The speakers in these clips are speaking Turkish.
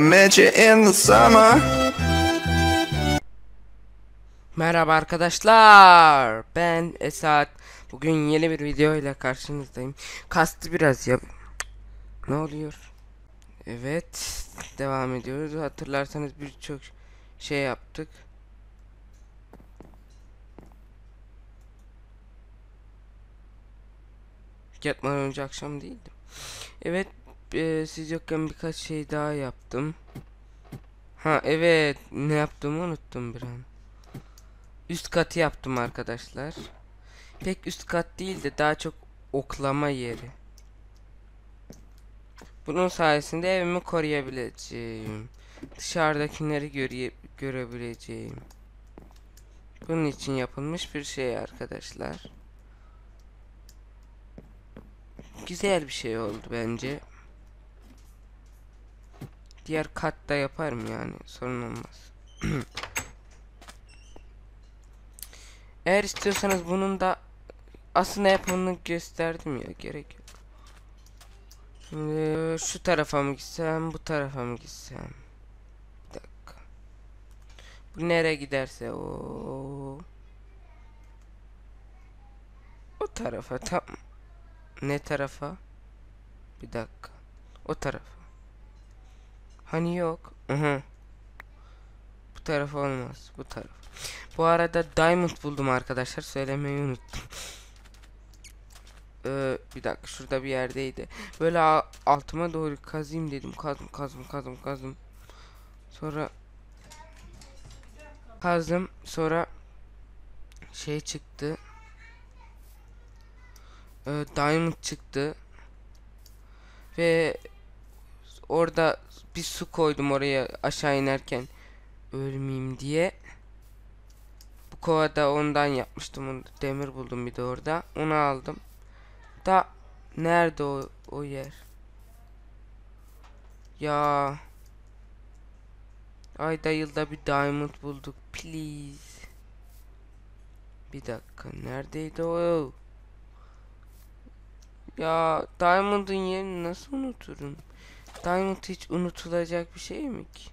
Met you in the summer. Merhaba arkadaşlar. Ben Esat. Bugün yeni bir video ile karşınızdayım. Kastı biraz ya. Ne oluyor? Evet, devam ediyoruz. Hatırlarsanız birçok şey yaptık. Yatmadan önce akşam değildi. Evet, e, siz yokken birkaç şey daha yaptım. Ha evet, ne yaptığımı unuttum bir an. Üst katı yaptım arkadaşlar. Pek üst kat değil de daha çok oklama yeri. Bunun sayesinde evimi koruyabileceğim. Dışarıdakileri göre görebileceğim. Bunun için yapılmış bir şey arkadaşlar. Güzel bir şey oldu bence. Diğer katta yaparım yani sorun olmaz. Eğer istiyorsanız bunun da aslında yapımını gösterdim ya gerek yok. Şimdi şu tarafa mı gitsem bu tarafa mı gitsem? Bir dakika. Bu nereye giderse o o tarafa tam ne tarafa? Bir dakika. O tarafa. Hani yok. Hı. Bu taraf olmaz. Bu taraf. Bu arada diamond buldum arkadaşlar. Söylemeyi unuttum. Ee, bir dakika şurada bir yerdeydi. Böyle altıma doğru kazayım dedim. Kazdım kazdım kazdım kazdım. Sonra kazdım. Sonra şey çıktı. Ee, diamond çıktı. Ve orada bir su koydum oraya aşağı inerken ölmeyeyim diye. Bu kovada ondan yapmıştım. Onu demir buldum bir de orada. Onu aldım. Da nerede o o yer? Ya ayda yılda bir diamond bulduk. Please. Bir dakika. Neredeydi o? Ya diamond'ın yerini nasıl unuturum? Diamond hiç unutulacak bir şey mi ki?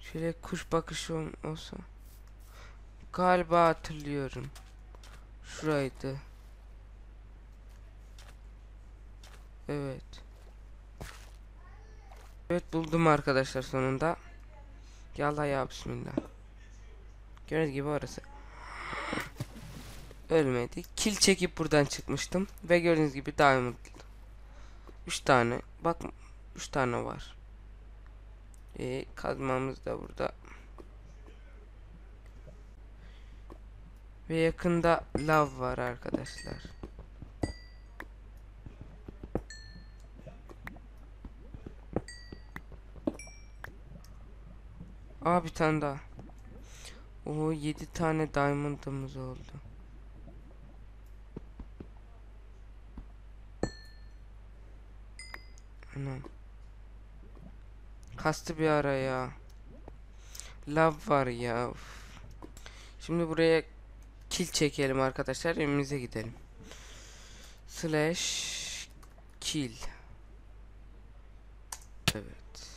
Şöyle kuş bakışı ol- olsa. Galiba hatırlıyorum. Şuraydı. Evet. Evet buldum arkadaşlar sonunda. Yallah ya bismillah. Gördüğünüz gibi orası. Ölmedi. Kil çekip buradan çıkmıştım. Ve gördüğünüz gibi diamond. 3 tane. Bak 3 tane var. E, kazmamız da burada. Ve yakında lav var arkadaşlar. Aa bir tane daha. O 7 tane diamond'ımız oldu. Anam. Kastı bir ara ya. Lav var ya. Şimdi buraya kill çekelim arkadaşlar. Evimize gidelim. Slash kill. Evet.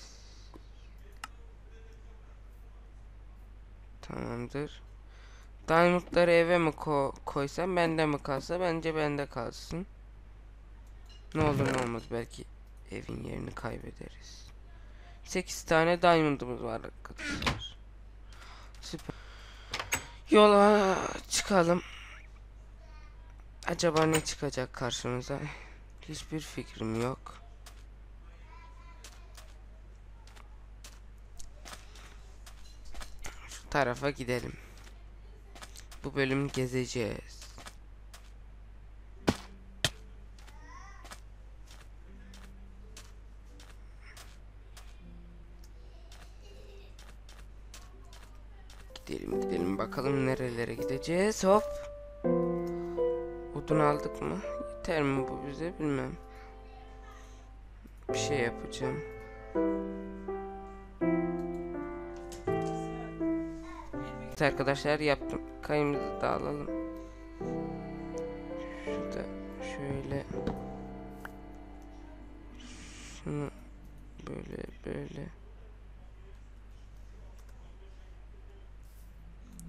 Tamamdır. Diamondları eve mi ko koysam bende mi kalsa bence bende kalsın. Ne olur ne olmaz belki evin yerini kaybederiz. 8 tane diamond'ımız var arkadaşlar. Süper. Yola çıkalım. Acaba ne çıkacak karşımıza? Hiçbir fikrim yok. Şu tarafa gidelim. Bu bölüm gezeceğiz. Gidelim gidelim bakalım nerelere gideceğiz hop. Odun aldık mı? Yeter mi bu bize bilmem. Bir şey yapacağım. Evet arkadaşlar yaptım. Kayımızı da alalım. Şurada şöyle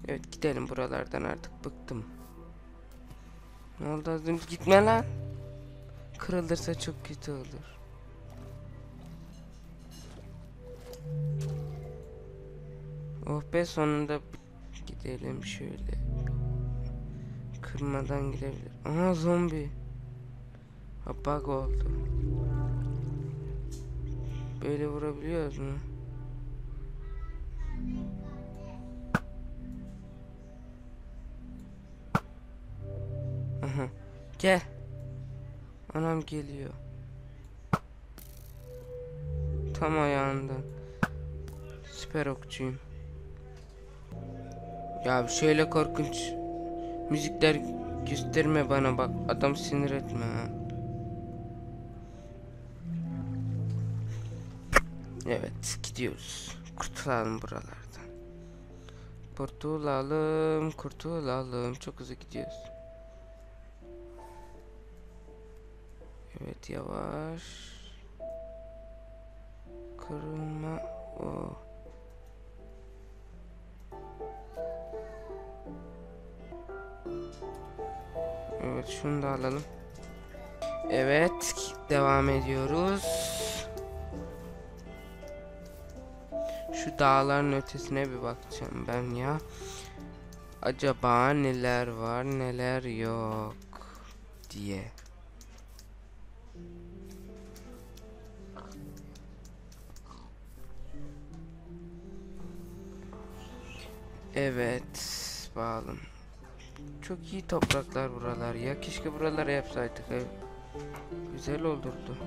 Evet gidelim buralardan artık bıktım. Ne oldu az önce gitme lan. Kırılırsa çok kötü olur. Oh be sonunda gidelim şöyle. Kırmadan gidebilir. Aha zombi. Ha bug oldu. Böyle vurabiliyoruz mu? Gel. Anam geliyor. Tam ayağından. Süper okçuyum. Ya şöyle korkunç müzikler gösterme bana bak. Adam sinir etme ha. Evet gidiyoruz. Kurtulalım buralardan. Kurtulalım, kurtulalım. Çok hızlı gidiyoruz. Evet yavaş. Kırılma. Oh. Evet şunu da alalım. Evet devam ediyoruz. Şu dağların ötesine bir bakacağım ben ya. Acaba neler var neler yok diye. Evet bağlım. Çok iyi topraklar buralar ya. Keşke buralara yapsaydık. Güzel olurdu.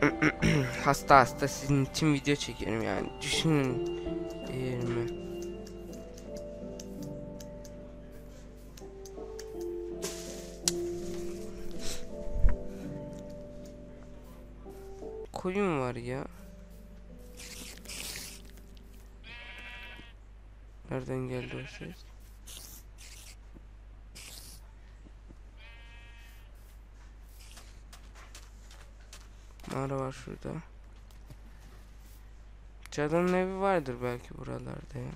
hasta hasta sizin için video çekiyorum yani. Düşünün değil mi? Koyun var ya. Nereden geldi o ses? Mağara var şurada. Cadının evi vardır belki buralarda ya.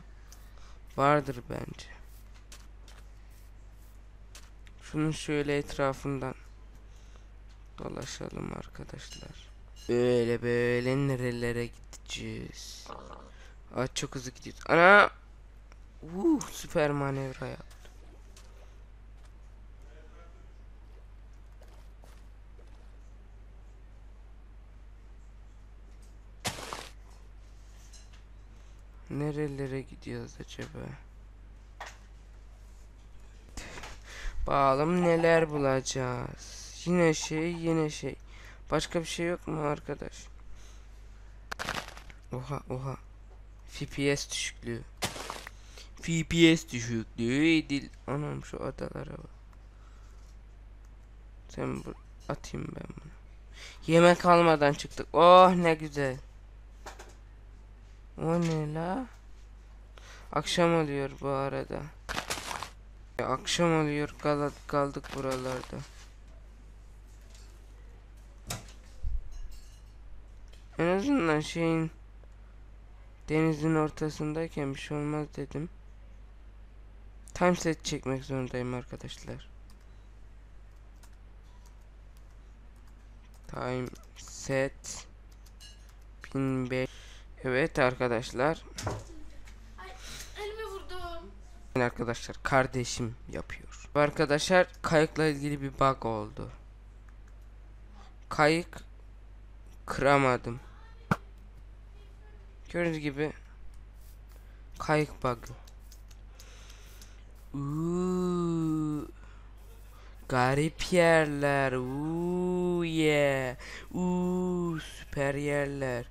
Vardır bence. Şunun şöyle etrafından dolaşalım arkadaşlar. Böyle böyle nerelere gideceğiz? Aa çok hızlı gidiyoruz. Ana! Uh, süper manevra ya. Nerelere gidiyoruz acaba? Bakalım neler bulacağız. Yine şey yine şey. Başka bir şey yok mu arkadaş? Oha oha. FPS düşüklüğü. FPS düşüklüğü dil. Anam şu adalara bak. Sen bu atayım ben bunu. Yemek almadan çıktık. Oh ne güzel. O ne la? Akşam oluyor bu arada. Akşam oluyor kal kaldık buralarda. En azından şeyin denizin ortasındayken bir şey olmaz dedim. Time set çekmek zorundayım arkadaşlar. Time set 1005 Evet arkadaşlar. Ay, elimi vurdum. Arkadaşlar kardeşim yapıyor. Arkadaşlar kayıkla ilgili bir bug oldu. Kayık kıramadım. Gördüğünüz gibi kayık bug'ı. Uuu. Garip yerler. Uuu yeah. Uuu süper yerler.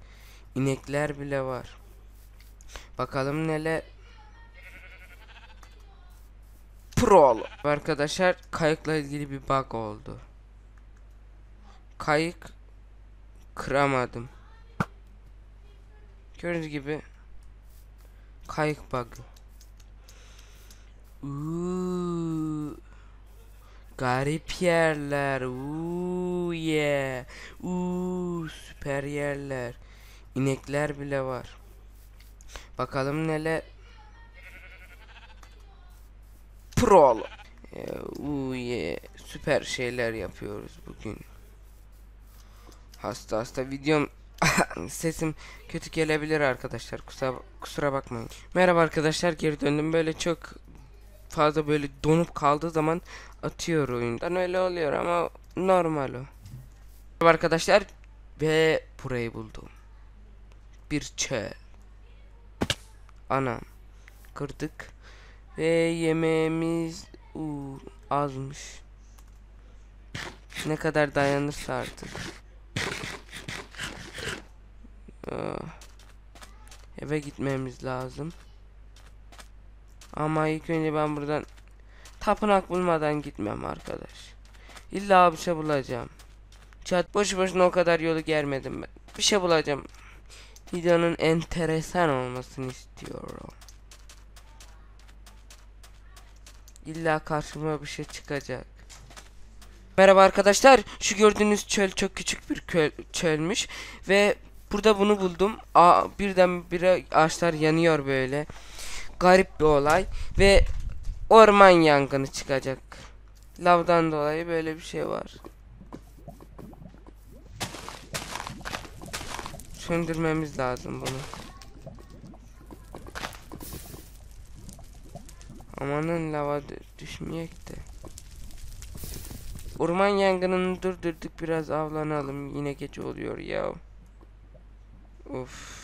İnekler bile var. Bakalım neler Pro Arkadaşlar kayıkla ilgili bir bug oldu. Kayık kıramadım. Gördüğünüz gibi Kayık bug'ı. Uuu. Garip yerler. Uuu yeah. Uuu süper yerler. İnekler bile var. Bakalım neler. Pro. Ee, uuu yeah. Süper şeyler yapıyoruz bugün. Hasta hasta videom sesim kötü gelebilir arkadaşlar. Kusura, kusura bakmayın. Merhaba arkadaşlar geri döndüm. Böyle çok fazla böyle donup kaldığı zaman atıyor oyundan. Öyle oluyor ama normal o. Merhaba arkadaşlar ve burayı buldum. Bir çöl. Anam. Kırdık. Ve yemeğimiz uu, azmış. Ne kadar dayanırsa artık. Ah. Eve gitmemiz lazım. Ama ilk önce ben buradan tapınak bulmadan gitmem arkadaş. İlla bir şey bulacağım. Çat boş boşuna o kadar yolu gelmedim ben. Bir şey bulacağım. Videonun enteresan olmasını istiyorum. İlla karşıma bir şey çıkacak. Merhaba arkadaşlar. Şu gördüğünüz çöl çok küçük bir köl, çölmüş ve burada bunu buldum. Aa, birden bire ağaçlar yanıyor böyle. Garip bir olay ve orman yangını çıkacak. Lavdan dolayı böyle bir şey var. Söndürmemiz lazım bunu. Amanın lava dü- düşmeyek de. Orman yangınını durdurduk biraz avlanalım yine gece oluyor ya. Of.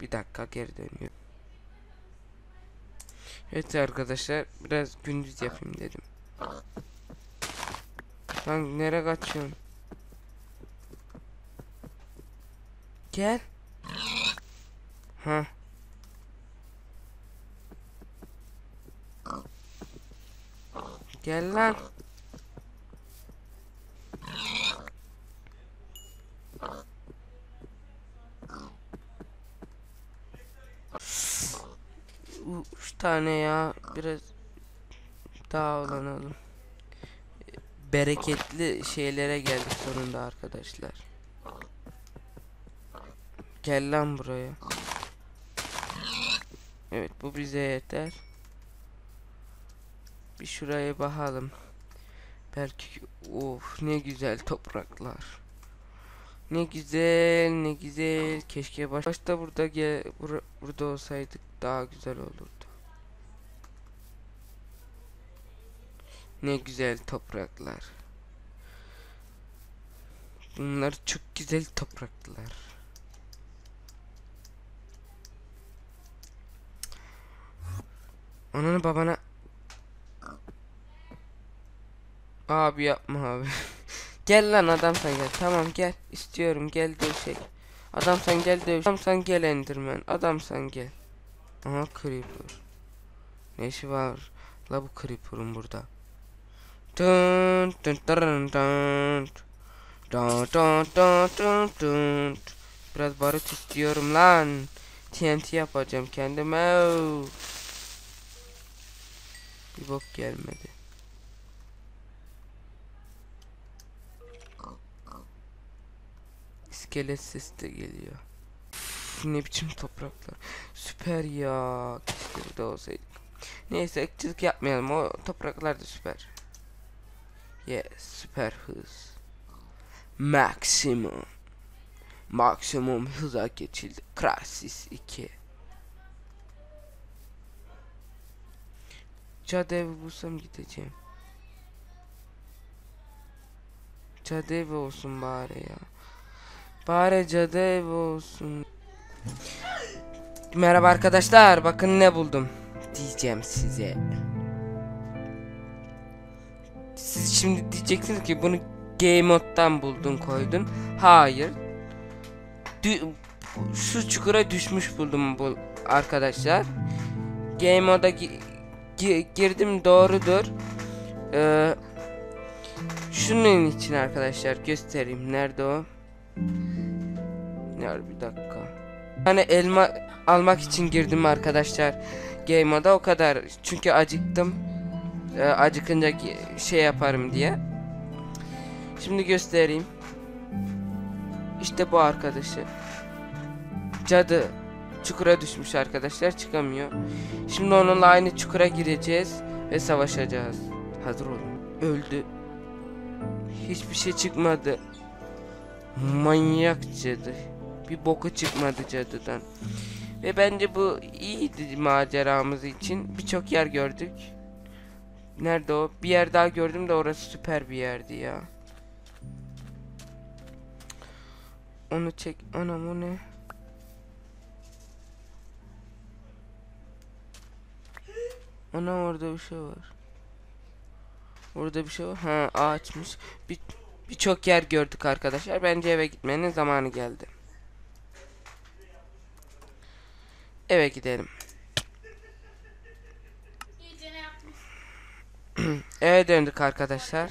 Bir dakika geri dönüyor. Evet arkadaşlar biraz gündüz yapayım dedim. Lan nereye kaçıyorsun? Gel. Ha. Gel lan. Üç tane ya. Biraz daha avlanalım. Bereketli şeylere geldik sonunda arkadaşlar. Gel lan buraya. Evet bu bize yeter. Bir şuraya bakalım. Belki of ne güzel topraklar. Ne güzel ne güzel. Keşke baş- başta burada gel bura- burada olsaydık daha güzel olurdu. Ne güzel topraklar. Bunlar çok güzel topraklar. Ananı babana Abi yapma abi. gel lan adam sen gel. Tamam gel. İstiyorum gel dövüşek. Adam sen gel dövüş. Adam sen gel Enderman. Adam sen gel. Aha Creeper. Ne işi var? La bu Creeper'ın burada. Dun dun dun dun. Dun dun dun dun dun. Biraz barut istiyorum lan. TNT yapacağım kendime. Bir bok gelmedi. İskelet sesi de geliyor. Ne biçim topraklar. Süper ya. Keşke burada olsaydık. Neyse ırkçılık yapmayalım. O topraklar da süper. Yes, süper hız. Maksimum. Maksimum hıza geçildi. Crysis 2. Cadı evi bulsam gideceğim. Cadı evi olsun bari ya. Bari cadı evi olsun. Merhaba arkadaşlar. Bakın ne buldum. Diyeceğim size. Siz şimdi diyeceksiniz ki bunu Game Mode'dan buldun koydun. Hayır. Dü- şu çukura düşmüş buldum bu arkadaşlar. Game Mode'a gi- gi- girdim doğrudur. Ee, şunun için arkadaşlar göstereyim. Nerede o? Nerede bir dakika. Hani elma almak için girdim arkadaşlar. Game moda o kadar. Çünkü acıktım. Ee, acıkınca şey yaparım diye. Şimdi göstereyim. İşte bu arkadaşı. Cadı çukura düşmüş arkadaşlar çıkamıyor. Şimdi onunla aynı çukura gireceğiz ve savaşacağız. Hazır olun. Öldü. Hiçbir şey çıkmadı. Manyak cadı. Bir boku çıkmadı cadıdan. Ve bence bu iyiydi maceramız için. Birçok yer gördük. Nerede o? Bir yer daha gördüm de orası süper bir yerdi ya. Onu çek. Anam o ne? Ana orada bir şey var. Orada bir şey var. Ha ağaçmış. Bir birçok yer gördük arkadaşlar. Bence eve gitmenin zamanı geldi. Eve gidelim. Eve döndük arkadaşlar.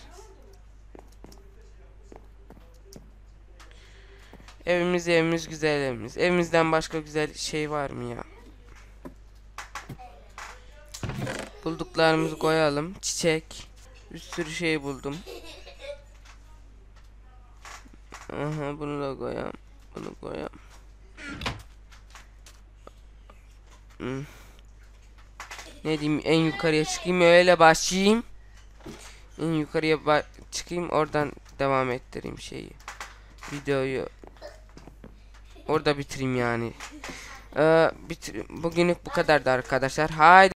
Evimiz evimiz güzel evimiz. Evimizden başka güzel şey var mı ya? Bulduklarımızı koyalım. Çiçek. Bir sürü şey buldum. Aha bunu da koyalım. Bunu koyalım. Hmm. Ne diyeyim en yukarıya çıkayım öyle başlayayım. En yukarıya ba- çıkayım oradan devam ettireyim şeyi. Videoyu orada bitireyim yani. Ee, bitir bugünlük bu kadardı arkadaşlar. Haydi